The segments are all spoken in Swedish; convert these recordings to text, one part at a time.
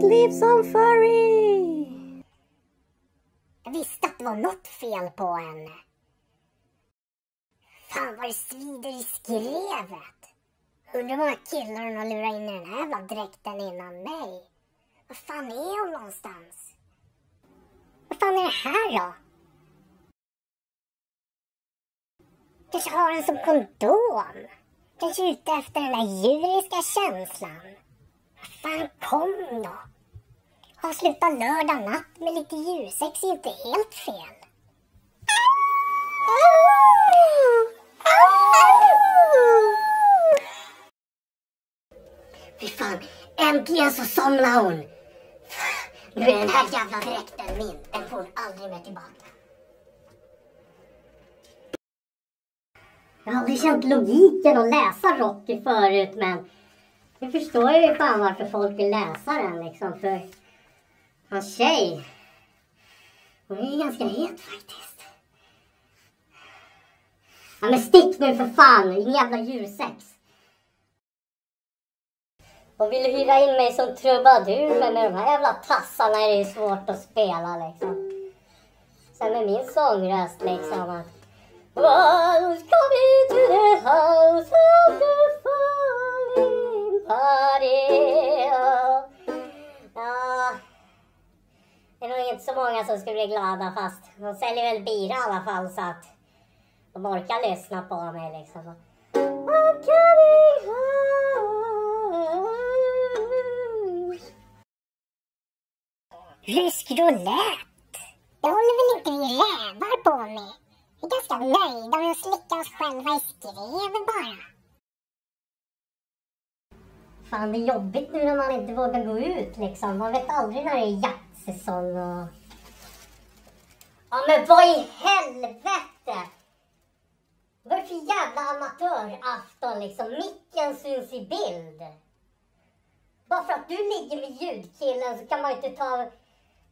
mitt liv som furry! Jag visste att det var något fel på henne. Fan vad det svider i skrevet. Undrar hur många killar hon har lurat in i den här jävla dräkten innan mig. Vad fan är hon någonstans? Vad fan är det här då? Kanske har den som kondom? Kanske ute efter den där djuriska känslan? Fan, kom då! Avsluta lördag natt med lite djursex är inte helt fel. Fy fan, äntligen så somnade hon! Nu är den här jävla dräkten min. Den får hon aldrig mer tillbaka. Jag har aldrig känt logiken att läsa Rocky förut men nu förstår jag ju fan varför folk vill läsa den liksom för hans tjej. Hon är ju ganska het faktiskt. Ja men stick nu för fan, ingen jävla djursex. Och vill du hyra in mig som trubadur men med de här jävla tassarna är det ju svårt att spela liksom. Sen med min sångröst liksom att det är nog inte så många som skulle bli glada fast de säljer väl bira i alla fall så att de orkar lyssna på mig liksom. I'm coming home Rysk roulette? Det håller väl inte vi rävar på med? Vi är ganska nöjda med att slicka oss själva i skrevet bara. Fan, det är jobbigt nu när man inte vågar gå ut liksom. Man vet aldrig när det är säsong och... Ja men vad i helvete! Vad är det för jävla amatörafton liksom? Micken syns i bild. Bara för att du ligger med ljudkillen så kan man ju inte ta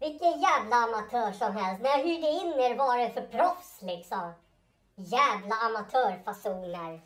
vilken jävla amatör som helst. När jag hyrde in er var det för proffs liksom. Jävla amatörfasoner.